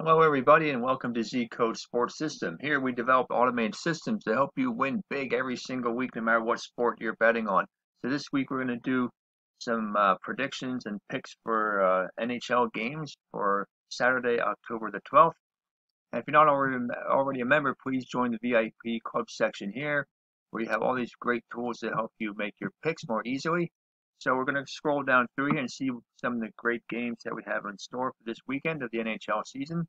Hello, everybody, and welcome to Z Code Sports System. Here we develop automated systems to help you win big every single week, no matter what sport you're betting on. So this week we're going to do some uh, predictions and picks for uh, NHL games for Saturday, October the 12th. And if you're not already already a member, please join the VIP club section here, where you have all these great tools that help you make your picks more easily. So we're going to scroll down through here and see some of the great games that we have in store for this weekend of the NHL season.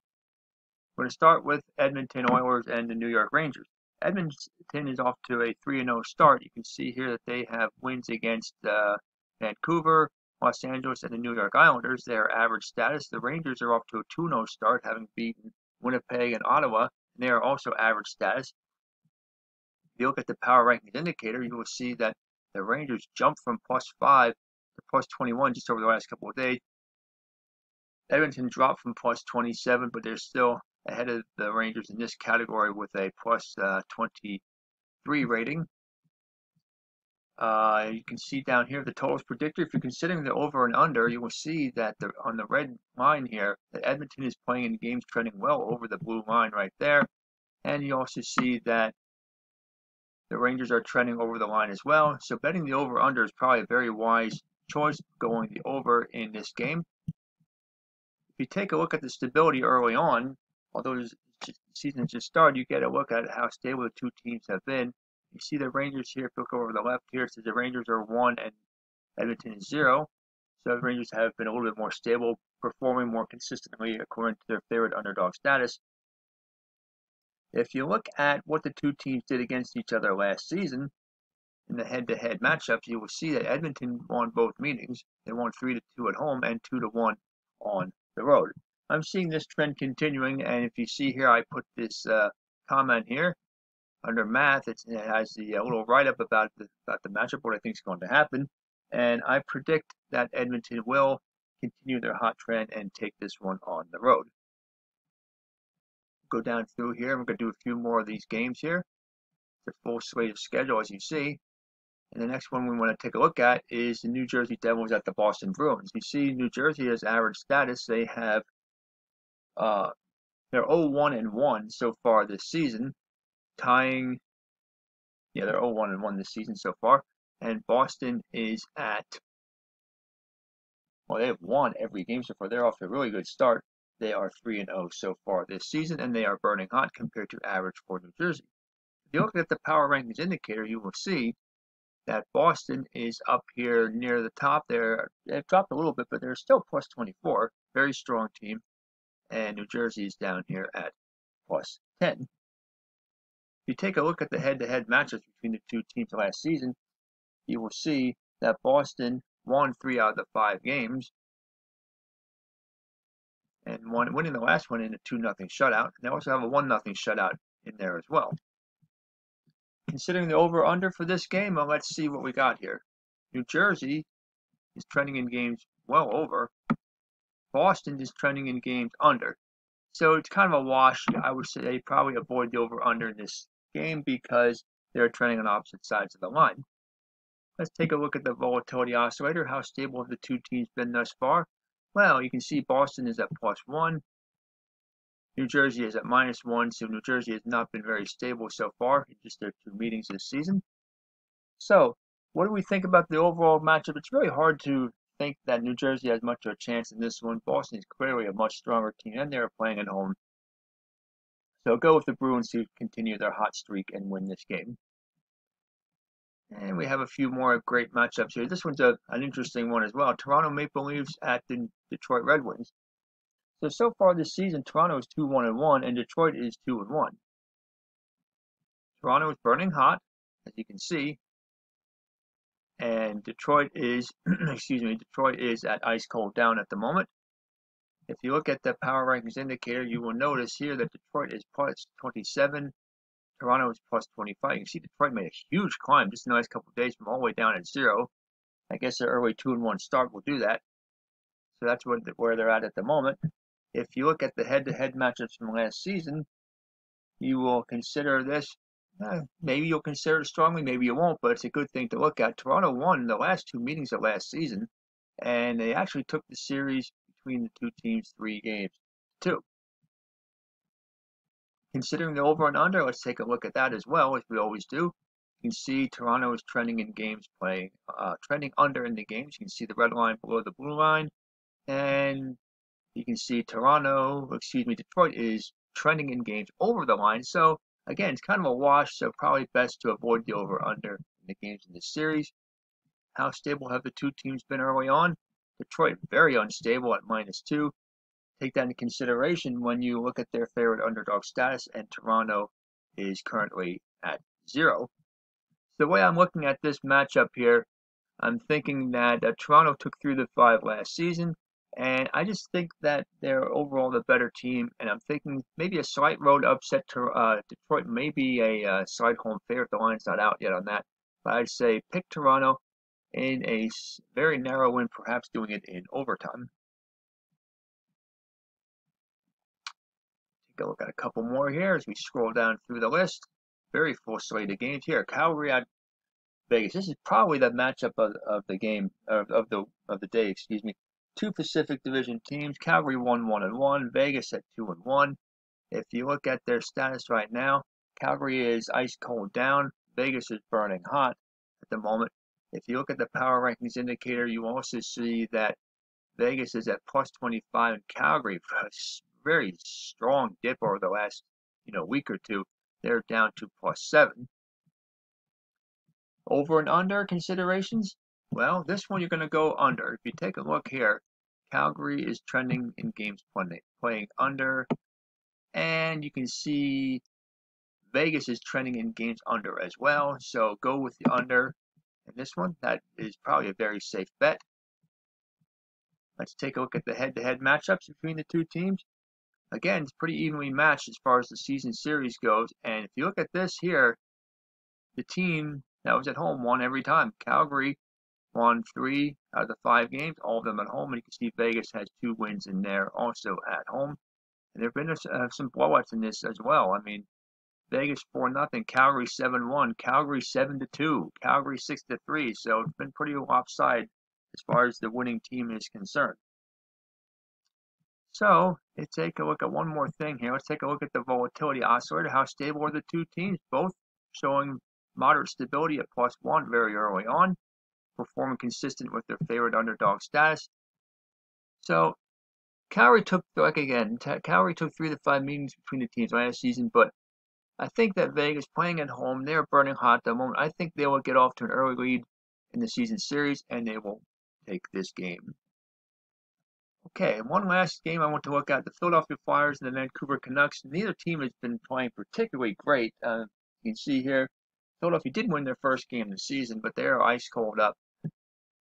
We're going to start with Edmonton Oilers and the New York Rangers. Edmonton is off to a 3-0 start. You can see here that they have wins against uh, Vancouver, Los Angeles, and the New York Islanders. Their average status. The Rangers are off to a 2-0 start, having beaten Winnipeg and Ottawa. And they are also average status. If you look at the power rankings indicator, you will see that the Rangers jumped from plus 5 to plus 21 just over the last couple of days. Edmonton dropped from plus 27, but they're still ahead of the Rangers in this category with a plus, uh, 23 rating. Uh, you can see down here the totals predictor. If you're considering the over and under, you will see that the, on the red line here, that Edmonton is playing in games trending well over the blue line right there. And you also see that the Rangers are trending over the line as well. So betting the over under is probably a very wise choice going the over in this game. If you take a look at the stability early on, although the season has just started, you get a look at how stable the two teams have been. You see the Rangers here, if you look over the left here, it says the Rangers are one and Edmonton is zero. So the Rangers have been a little bit more stable, performing more consistently according to their favorite underdog status. If you look at what the two teams did against each other last season in the head-to-head matchups, you will see that Edmonton won both meetings. They won three to two at home and two to one on the road. I'm seeing this trend continuing, and if you see here, I put this uh, comment here under math. it has the uh, little write-up about the about the matchup, what I think is going to happen, and I predict that Edmonton will continue their hot trend and take this one on the road go down through here. I'm going to do a few more of these games here. The full slate of schedule, as you see. And the next one we want to take a look at is the New Jersey Devils at the Boston Bruins. You see, New Jersey has average status. They have uh, they're 0-1 and 1 so far this season, tying. Yeah, they're 0-1 and 1 this season so far, and Boston is at. Well, they have won every game so far. They're off to a really good start. They are 3 0 so far this season, and they are burning hot compared to average for New Jersey. If you look at the power rankings indicator, you will see that Boston is up here near the top there. They've dropped a little bit, but they're still plus 24. Very strong team. And New Jersey is down here at plus 10. If you take a look at the head to head matchups between the two teams last season, you will see that Boston won three out of the five games, and one, winning the last one in a 2 nothing shutout. And they also have a 1 nothing shutout in there as well. Considering the over under for this game, well, let's see what we got here. New Jersey is trending in games well over. Boston is trending in games under. So it's kind of a wash. I would say probably avoid the over under in this game because they're trending on opposite sides of the line. Let's take a look at the volatility oscillator. How stable have the two teams been thus far? Well, you can see Boston is at plus one. New Jersey is at minus one, so New Jersey has not been very stable so far in just their two meetings this season. So, what do we think about the overall matchup? It's really hard to think that New Jersey has much of a chance in this one. Boston is clearly a much stronger team, and they're playing at home. So go with the Bruins to continue their hot streak and win this game. And we have a few more great matchups here. This one's a, an interesting one as well. Toronto Maple Leafs at the Detroit Red Wings. So so far this season, Toronto is two one and one, and Detroit is two and one. Toronto is burning hot, as you can see, and Detroit is, excuse me, Detroit is at ice cold down at the moment. If you look at the power rankings indicator, you will notice here that Detroit is plus 27 Toronto is plus 25. You can see Detroit made a huge climb just in the last couple of days from all the way down at zero. I guess their early two and one start will do that. So that's where, where they're at at the moment. If you look at the head-to-head matchups from last season, you will consider this. Eh, maybe you'll consider it strongly, maybe you won't, but it's a good thing to look at. Toronto won the last two meetings of last season, and they actually took the series between the two teams three games to two. Considering the over and under, let's take a look at that as well, as we always do. You can see Toronto is trending in games playing, uh, trending under in the games. You can see the red line below the blue line. And you can see Toronto, excuse me, Detroit is trending in games over the line. So again, it's kind of a wash, so probably best to avoid the over under in the games in this series. How stable have the two teams been early on? Detroit very unstable at minus two. Take that into consideration when you look at their favorite underdog status, and Toronto is currently at zero. The way I'm looking at this matchup here, I'm thinking that uh, Toronto took through the five last season. And I just think that they're overall the better team. And I'm thinking maybe a slight road upset to uh, Detroit, maybe a uh, side home favorite. The line's not out yet on that. But I'd say pick Toronto in a very narrow win, perhaps doing it in overtime. Look at a couple more here as we scroll down through the list. Very full slate of games here. Calgary at Vegas. This is probably the matchup of, of the game of, of the of the day. Excuse me two Pacific Division teams. Calgary won one and one. Vegas at two and one. If you look at their status right now, Calgary is ice cold down. Vegas is burning hot at the moment. If you look at the power rankings indicator, you also see that Vegas is at plus 25 and Calgary very strong dip over the last you know week or two. They're down to plus seven. Over and under considerations. Well, this one you're going to go under. If you take a look here, Calgary is trending in games playing, playing under. And you can see Vegas is trending in games under as well. So go with the under in this one. That is probably a very safe bet. Let's take a look at the head-to-head -head matchups between the two teams. Again, it's pretty evenly matched as far as the season series goes. And if you look at this here, the team that was at home won every time. Calgary won three out of the five games, all of them at home. And you can see Vegas has two wins in there also at home. And there have been uh, some blowouts in this as well. I mean, Vegas 4 nothing, Calgary 7 1, Calgary 7 to 2, Calgary 6 to 3. So it's been pretty lopsided as far as the winning team is concerned. So let's take a look at one more thing here. Let's take a look at the volatility oscillator. How stable are the two teams? Both showing moderate stability at plus one very early on performing consistent with their favorite underdog status. So Calgary took, like again, Calgary took three to five meetings between the teams last season, but I think that Vegas playing at home, they're burning hot at the moment. I think they will get off to an early lead in the season series, and they will take this game. Okay, one last game I want to look at the Philadelphia Flyers and the Vancouver Canucks. Neither team has been playing particularly great. Uh, you can see here, Philadelphia did win their first game of the season, but they're ice cold up.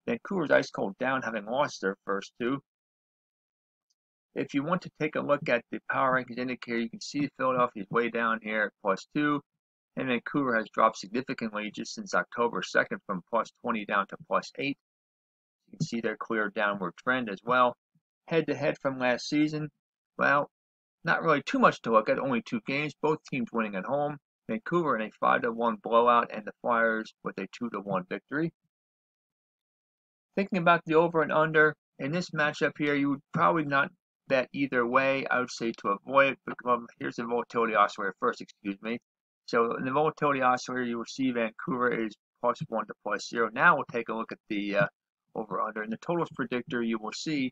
Vancouver's ice cold down, having lost their first two. If you want to take a look at the power rankings indicator, you can see Philadelphia is way down here at plus two, and Vancouver has dropped significantly just since October 2nd from plus 20 down to plus 8. You can see their clear downward trend as well. Head to head from last season, well, not really too much to look at, only two games, both teams winning at home. Vancouver in a 5 to 1 blowout, and the Flyers with a 2 to 1 victory. Thinking about the over and under, in this matchup here, you would probably not bet either way. I would say to avoid it. But, well, here's the volatility oscillator first, excuse me. So in the volatility oscillator, you will see Vancouver is plus 1 to plus 0. Now we'll take a look at the uh, over under. In the totals predictor, you will see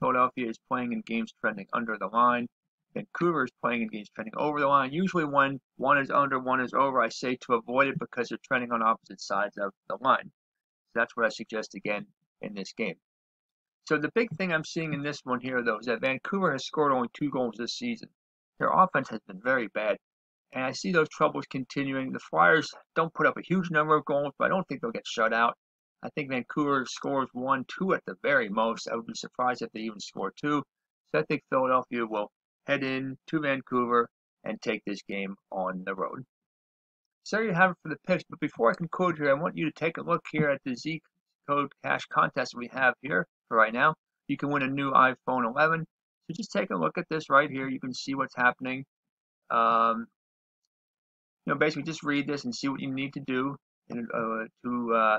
Philadelphia is playing in games trending under the line. Vancouver is playing in games trending over the line. Usually when one is under, one is over, I say to avoid it because they're trending on opposite sides of the line. So that's what I suggest again in this game. So the big thing I'm seeing in this one here, though, is that Vancouver has scored only two goals this season. Their offense has been very bad, and I see those troubles continuing. The Flyers don't put up a huge number of goals, but I don't think they'll get shut out. I think Vancouver scores one, two at the very most. I would be surprised if they even score two. So I think Philadelphia will head in to Vancouver and take this game on the road. So you have it for the picks. But before I conclude here, I want you to take a look here at the Z code cash contest we have here for right now. You can win a new iPhone 11. So just take a look at this right here. You can see what's happening. Um, you know, basically just read this and see what you need to do in, uh, to uh,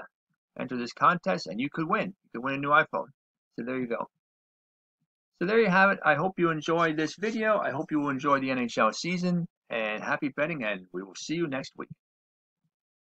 enter this contest, and you could win. You could win a new iPhone. So there you go. So there you have it. I hope you enjoyed this video. I hope you will enjoy the NHL season. and happy betting, and we will see you next week.